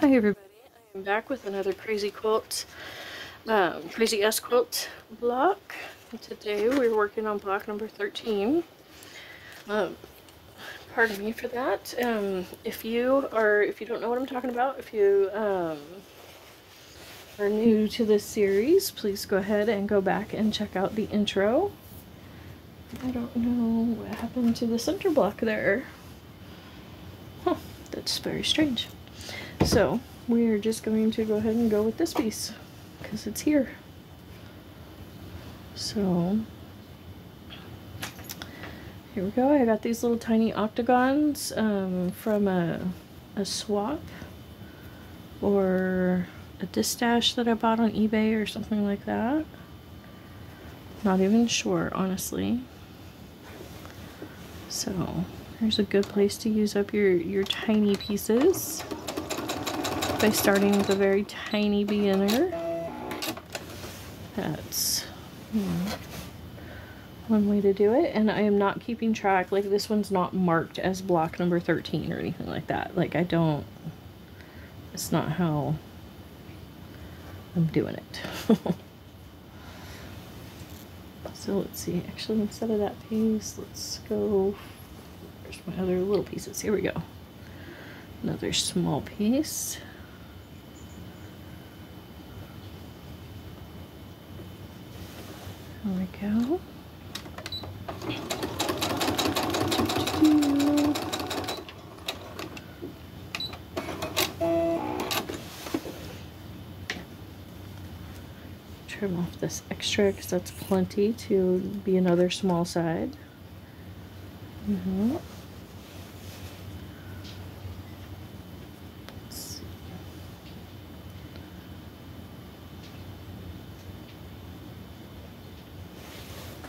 Hi everybody, I am back with another Crazy Quilt, um, Crazy S Quilt block. Today we're working on block number 13. Um, pardon me for that. Um, if you are, if you don't know what I'm talking about, if you um, are new to this series, please go ahead and go back and check out the intro. I don't know what happened to the center block there. Huh, that's very strange. So we're just going to go ahead and go with this piece because it's here. So here we go. I got these little tiny octagons um, from a, a swap or a destash that I bought on eBay or something like that. Not even sure, honestly. So here's a good place to use up your, your tiny pieces by starting with a very tiny beginner. That's hmm, one way to do it. And I am not keeping track. Like this one's not marked as block number 13 or anything like that. Like I don't, it's not how I'm doing it. so let's see, actually instead of that piece, let's go, where's my other little pieces? Here we go. Another small piece. There we go. Trim off this extra because that's plenty to be another small side. Mm -hmm.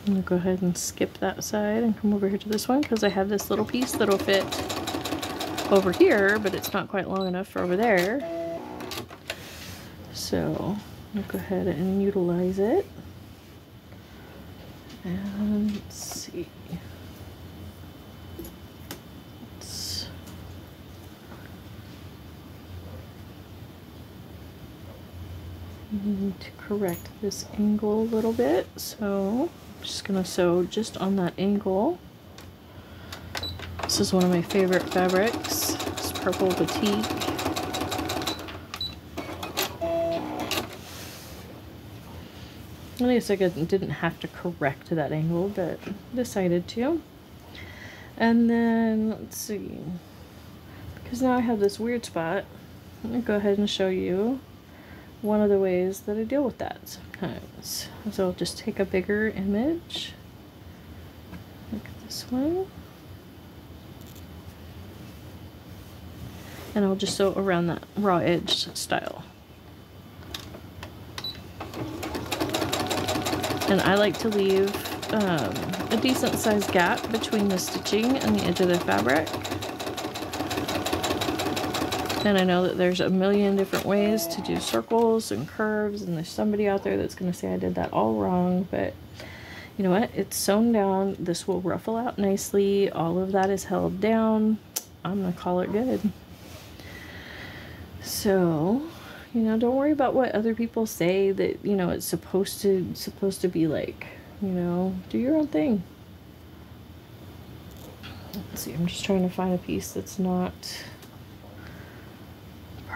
I'm gonna go ahead and skip that side and come over here to this one because I have this little piece that'll fit over here, but it's not quite long enough for over there. So I'll go ahead and utilize it. And let's see. Need to correct this angle a little bit. So just gonna sew just on that angle. This is one of my favorite fabrics. It's purple batik. I guess I didn't have to correct that angle, but decided to. And then, let's see, because now I have this weird spot, I'm going to go ahead and show you one of the ways that I deal with that sometimes. So I'll just take a bigger image, like this one, and I'll just sew around that raw edge style. And I like to leave um, a decent sized gap between the stitching and the edge of the fabric. And I know that there's a million different ways to do circles and curves, and there's somebody out there that's going to say I did that all wrong, but you know what? It's sewn down. This will ruffle out nicely. All of that is held down. I'm going to call it good. So, you know, don't worry about what other people say that, you know, it's supposed to supposed to be like. You know, do your own thing. Let's see, I'm just trying to find a piece that's not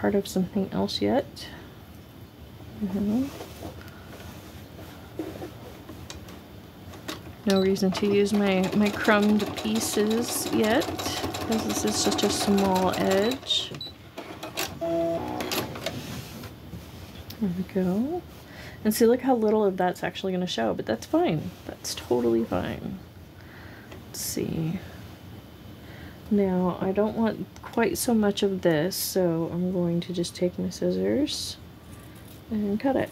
part of something else yet. Mm -hmm. No reason to use my, my crumbed pieces yet, because this is such a small edge. There we go. And see, look how little of that's actually going to show, but that's fine. That's totally fine. Let's see. Now, I don't want quite so much of this, so I'm going to just take my scissors and cut it.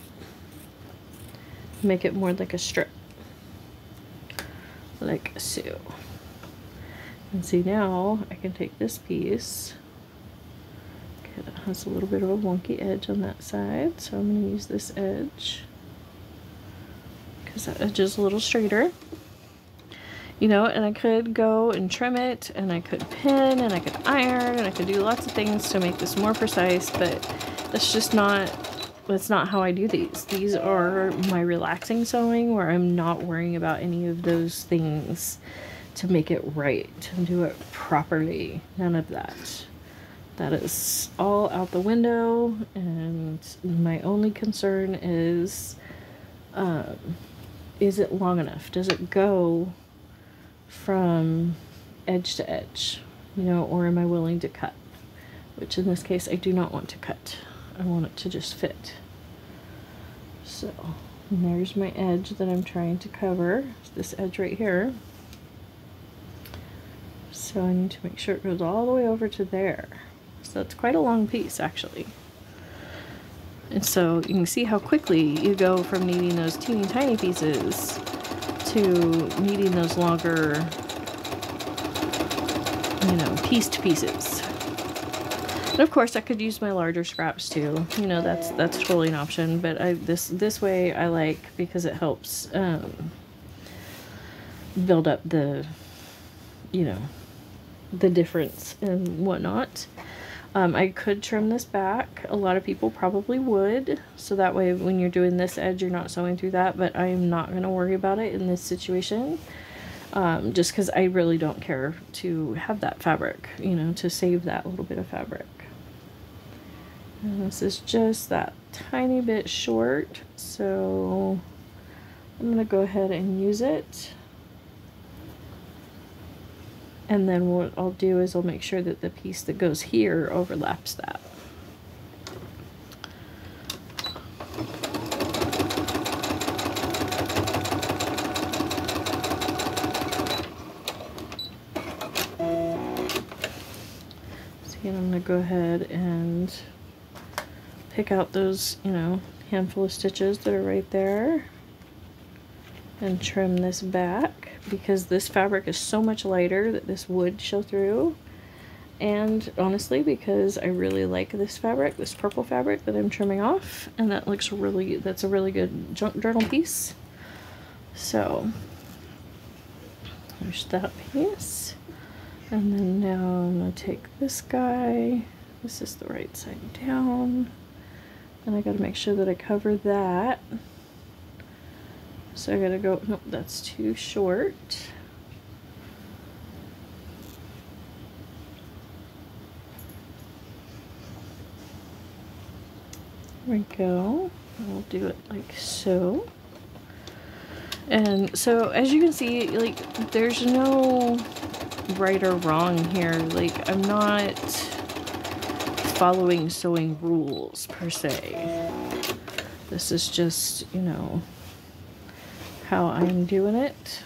Make it more like a strip. Like so. And see now, I can take this piece. Okay, that has a little bit of a wonky edge on that side, so I'm going to use this edge because that edge is a little straighter. You know, and I could go and trim it and I could pin and I could iron and I could do lots of things to make this more precise, but that's just not, that's not how I do these. These are my relaxing sewing where I'm not worrying about any of those things to make it right and do it properly. None of that. That is all out the window and my only concern is, um, is it long enough? Does it go from edge to edge, you know, or am I willing to cut? Which in this case, I do not want to cut. I want it to just fit. So there's my edge that I'm trying to cover. This edge right here. So I need to make sure it goes all the way over to there. So it's quite a long piece actually. And so you can see how quickly you go from needing those teeny tiny pieces to needing those longer, you know, pieced pieces. And of course, I could use my larger scraps too. You know, that's that's totally an option. But I this this way I like because it helps um, build up the, you know, the difference and whatnot. Um, I could trim this back. A lot of people probably would. So that way when you're doing this edge, you're not sewing through that. But I am not going to worry about it in this situation. Um, just because I really don't care to have that fabric, you know, to save that little bit of fabric. And this is just that tiny bit short. So I'm going to go ahead and use it. And then what I'll do is I'll make sure that the piece that goes here overlaps that. And I'm going to go ahead and pick out those, you know, handful of stitches that are right there and trim this back because this fabric is so much lighter that this would show through. And honestly because I really like this fabric this purple fabric that I'm trimming off and that looks really that's a really good junk journal piece. So there's that piece. And then now I'm gonna take this guy. This is the right side down. And I gotta make sure that I cover that so I gotta go, nope, that's too short. There we go. We'll do it like so. And so as you can see, like there's no right or wrong here. Like I'm not following sewing rules per se. This is just, you know, how I'm doing it.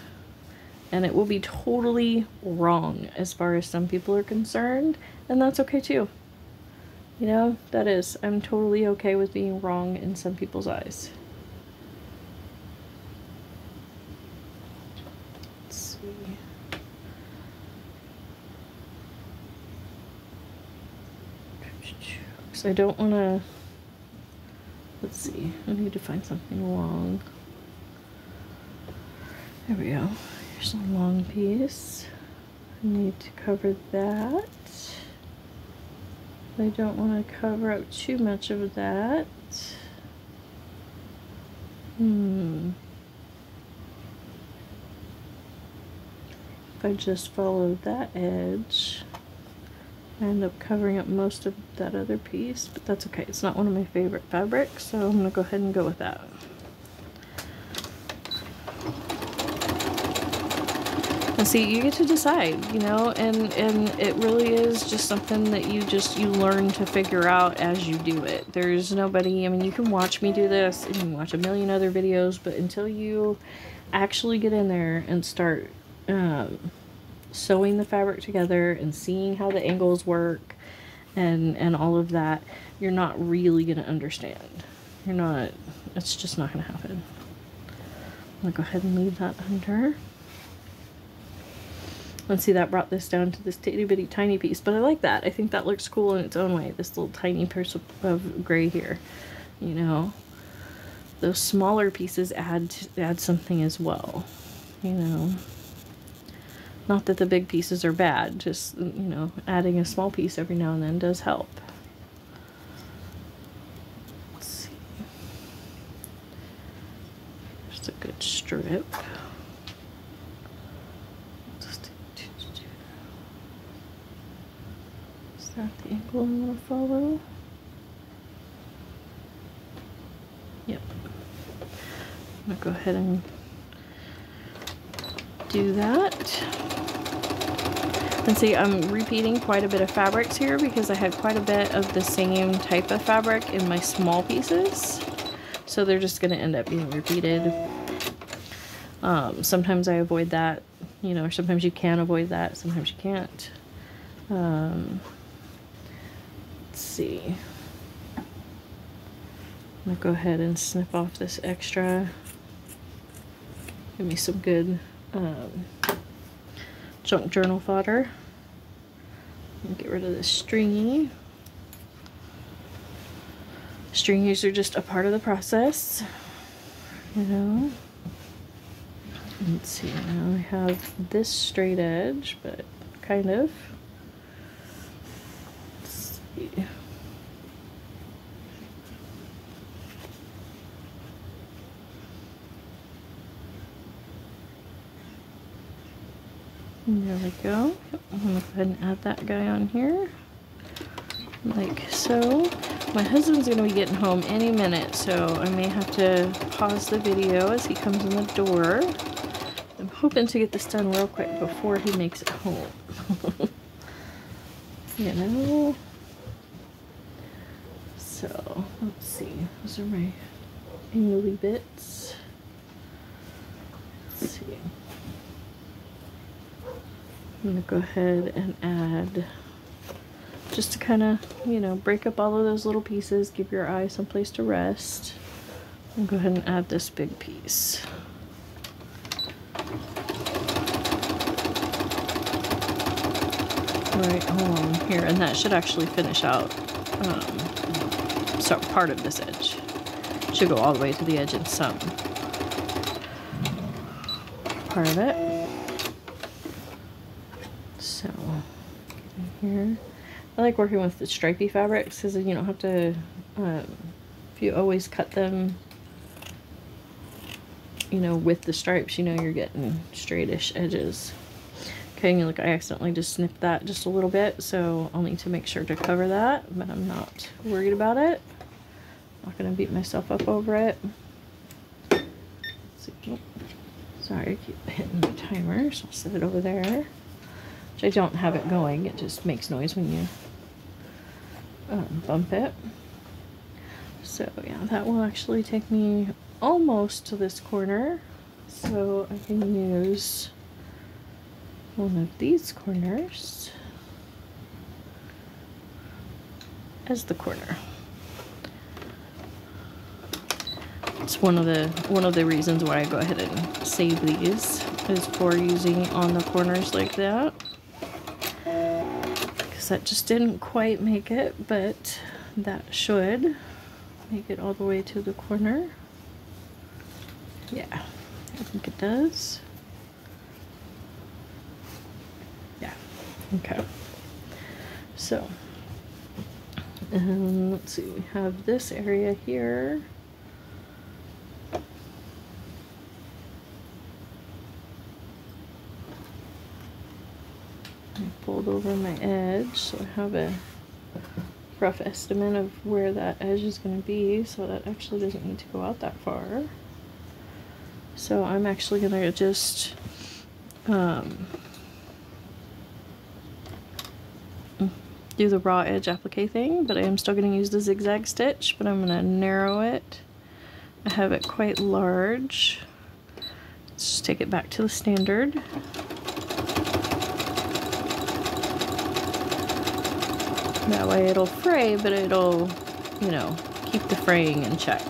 And it will be totally wrong as far as some people are concerned. And that's okay too. You know, that is. I'm totally okay with being wrong in some people's eyes. Let's see. I don't want to... Let's see. I need to find something long. There we go. Here's a long piece. I need to cover that. I don't want to cover up too much of that. Hmm. If I just follow that edge, I end up covering up most of that other piece, but that's okay. It's not one of my favorite fabrics, so I'm going to go ahead and go with that. And see, you get to decide, you know, and, and it really is just something that you just, you learn to figure out as you do it. There's nobody, I mean, you can watch me do this and you can watch a million other videos, but until you actually get in there and start um, sewing the fabric together and seeing how the angles work and, and all of that, you're not really to understand. You're not, it's just not to happen. I'm to go ahead and leave that under. Let's see, that brought this down to this itty bitty tiny piece, but I like that. I think that looks cool in its own way, this little tiny piece of gray here, you know. Those smaller pieces add, add something as well, you know. Not that the big pieces are bad, just, you know, adding a small piece every now and then does help. Let's see. Just a good strip. Is I'm to follow? Yep. I'm going to go ahead and do that. And see, I'm repeating quite a bit of fabrics here because I had quite a bit of the same type of fabric in my small pieces. So they're just going to end up being repeated. Um, sometimes I avoid that, you know, sometimes you can avoid that, sometimes you can't. Um, see. I'm to go ahead and snip off this extra. Give me some good um, junk journal fodder. Get rid of the stringy. Stringies are just a part of the process, you know. Let's see, now I have this straight edge, but kind of. Let's see. There we go. I'm gonna go ahead and add that guy on here. Like so. My husband's gonna be getting home any minute, so I may have to pause the video as he comes in the door. I'm hoping to get this done real quick before he makes it home. you know? So, let's see. Those are my angly bits. Let's see. I'm to go ahead and add, just to kind of, you know, break up all of those little pieces, give your eye some place to rest. And go ahead and add this big piece. Right along here, and that should actually finish out um, so part of this edge. Should go all the way to the edge and some part of it. Here. I like working with the stripy fabrics because you don't have to, um, if you always cut them, you know, with the stripes, you know you're getting straightish edges. Okay, and look, I accidentally just snipped that just a little bit, so I'll need to make sure to cover that, but I'm not worried about it. I'm Not gonna beat myself up over it. Sorry, I keep hitting the timer, so I'll set it over there. Which I don't have it going, it just makes noise when you um, bump it. So yeah, that will actually take me almost to this corner. So I can use one of these corners as the corner. It's one of the one of the reasons why I go ahead and save these is for using on the corners like that that just didn't quite make it, but that should make it all the way to the corner. Yeah, I think it does. Yeah, okay. So, um, let's see, we have this area here. Over my edge so I have a rough estimate of where that edge is going to be so that actually doesn't need to go out that far. So I'm actually going to just um, do the raw edge applique thing, but I am still going to use the zigzag stitch, but I'm going to narrow it. I have it quite large. Let's just take it back to the standard. That way it'll fray, but it'll, you know, keep the fraying in check.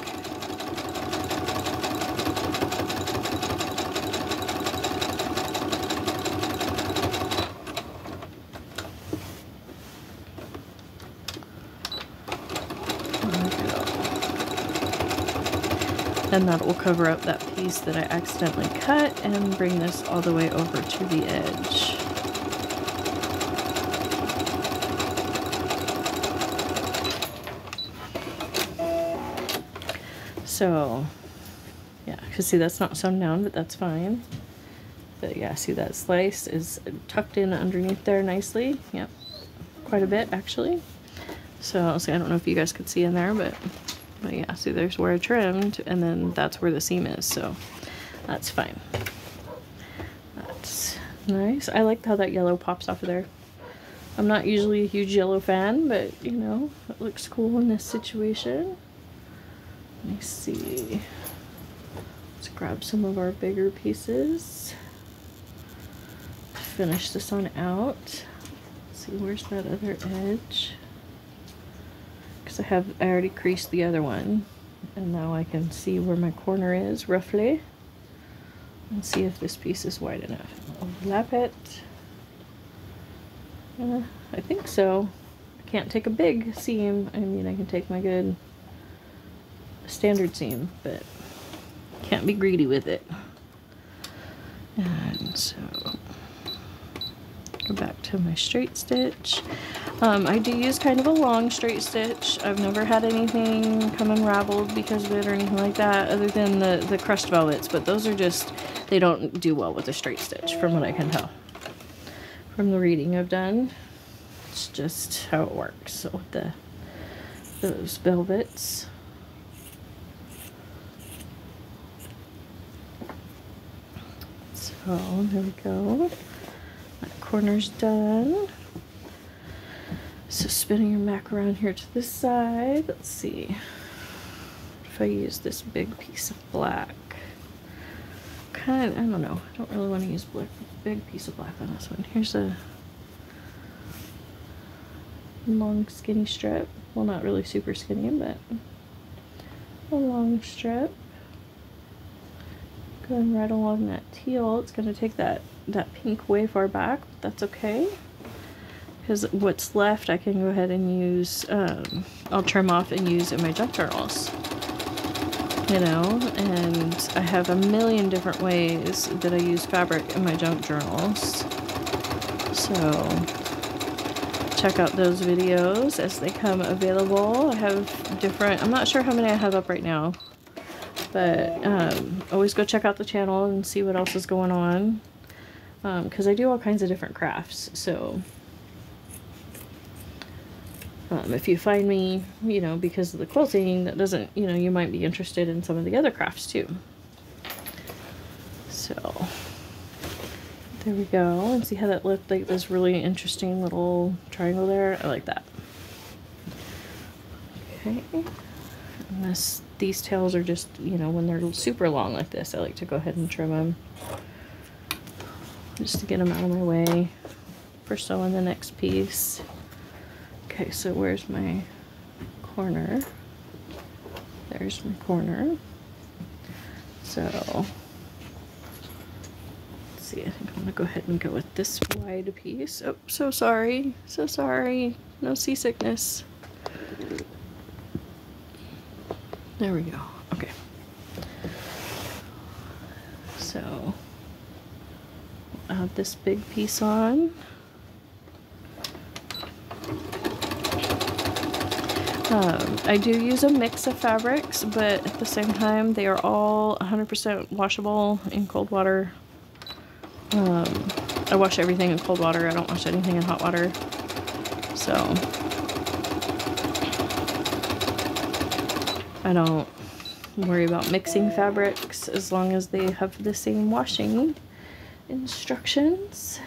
And that will cover up that piece that I accidentally cut and bring this all the way over to the edge. So, yeah, because see that's not sewn down, but that's fine. But yeah, see that slice is tucked in underneath there nicely. Yep, quite a bit actually. So, see, I don't know if you guys could see in there, but, but yeah, see there's where I trimmed and then that's where the seam is. So that's fine. That's nice. I like how that yellow pops off of there. I'm not usually a huge yellow fan, but you know, it looks cool in this situation. Let me see. Let's grab some of our bigger pieces. Finish this one out. Let's see, where's that other edge? Because I have I already creased the other one. And now I can see where my corner is, roughly. And see if this piece is wide enough. Overlap it. Uh, I think so. I can't take a big seam. I mean, I can take my good standard seam, but can't be greedy with it. And so go back to my straight stitch. Um, I do use kind of a long straight stitch. I've never had anything come unraveled because of it or anything like that other than the, the crushed velvets, but those are just, they don't do well with a straight stitch from what I can tell. From the reading I've done, it's just how it works. With the those velvets. So there we go. That corner's done. So spinning your mac around here to this side. Let's see if I use this big piece of black. Kind of, I don't know. I don't really want to use black, big piece of black on this one. Here's a long skinny strip. Well, not really super skinny, but a long strip going right along that teal. It's going to take that, that pink way far back, but that's okay. Because what's left I can go ahead and use, um, I'll trim off and use in my junk journals. You know, and I have a million different ways that I use fabric in my junk journals. So check out those videos as they come available. I have different, I'm not sure how many I have up right now. But um, always go check out the channel and see what else is going on. Because um, I do all kinds of different crafts. So um, if you find me, you know, because of the quilting, that doesn't, you know, you might be interested in some of the other crafts too. So there we go. And see how that looked like this really interesting little triangle there? I like that. Okay. And this these tails are just, you know, when they're super long like this, I like to go ahead and trim them. Just to get them out of my way for sewing the next piece. Okay, so where's my corner? There's my corner. So, let's see, I think I'm gonna go ahead and go with this wide piece. Oh, so sorry, so sorry. No seasickness. There we go. Okay. So, add this big piece on. Um, I do use a mix of fabrics, but at the same time, they are all 100% washable in cold water. Um, I wash everything in cold water. I don't wash anything in hot water. So, I don't worry about mixing fabrics as long as they have the same washing instructions,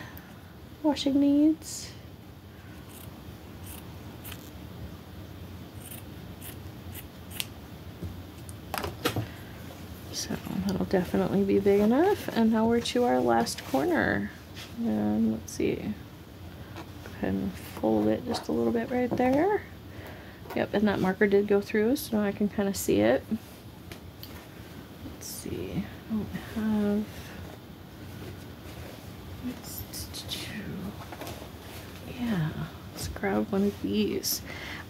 washing needs. So that'll definitely be big enough. And now we're to our last corner. And let's see. Go ahead and fold it just a little bit right there. Yep, and that marker did go through, so now I can kind of see it. Let's see. I don't have... Yeah, let's grab one of these.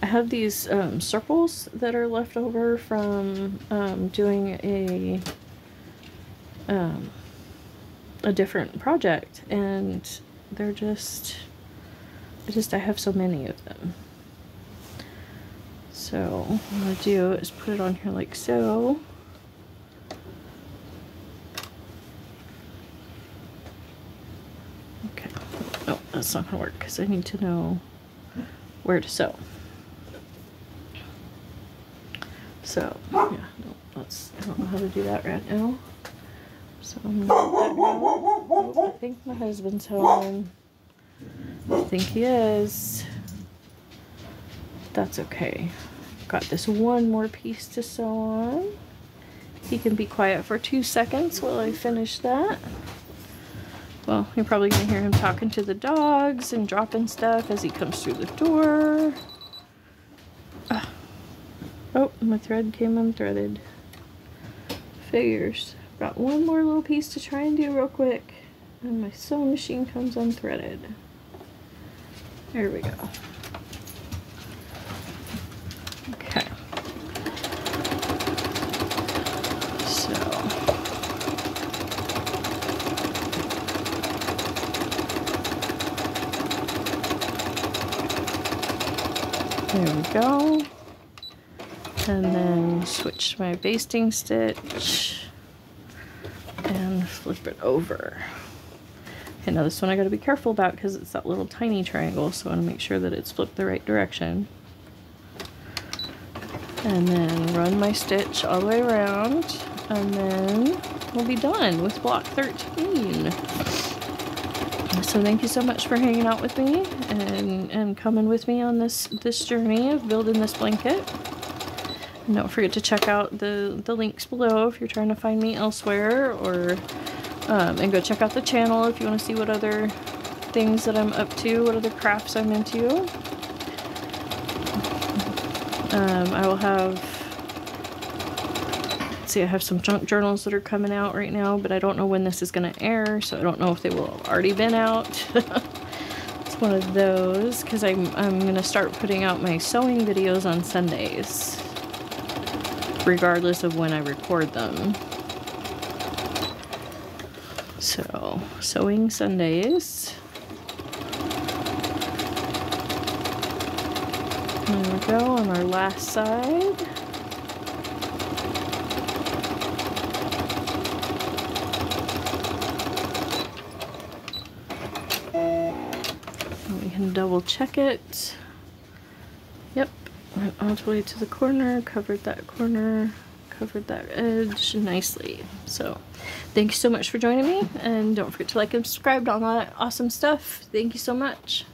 I have these um, circles that are left over from um, doing a um, a different project, and they're just, I just I have so many of them. So what I'm gonna do is put it on here like so. Okay. Oh, that's not gonna work because I need to know where to sew. So, yeah, no, that's, I don't know how to do that right now. So I'm gonna. Oh, I think my husband's home. I think he is. That's okay. Got this one more piece to sew on. He can be quiet for two seconds while I finish that. Well, you're probably gonna hear him talking to the dogs and dropping stuff as he comes through the door. Ah. Oh, my thread came unthreaded. Figures. Got one more little piece to try and do real quick. And my sewing machine comes unthreaded. There we go. Okay. There we go. And then switch my basting stitch and flip it over. Okay, now this one I gotta be careful about because it's that little tiny triangle, so I wanna make sure that it's flipped the right direction. And then run my stitch all the way around, and then we'll be done with block 13. So thank you so much for hanging out with me and, and coming with me on this, this journey of building this blanket. And don't forget to check out the, the links below if you're trying to find me elsewhere or um, and go check out the channel if you want to see what other things that I'm up to, what other crafts I'm into. Um, I will have see, I have some junk journals that are coming out right now, but I don't know when this is going to air, so I don't know if they will have already been out. it's one of those, because I'm, I'm going to start putting out my sewing videos on Sundays, regardless of when I record them. So, sewing Sundays. There we go on our last side. can double check it. Yep, went all the way to the corner, covered that corner, covered that edge nicely. So thank you so much for joining me and don't forget to like and subscribe to all that awesome stuff. Thank you so much.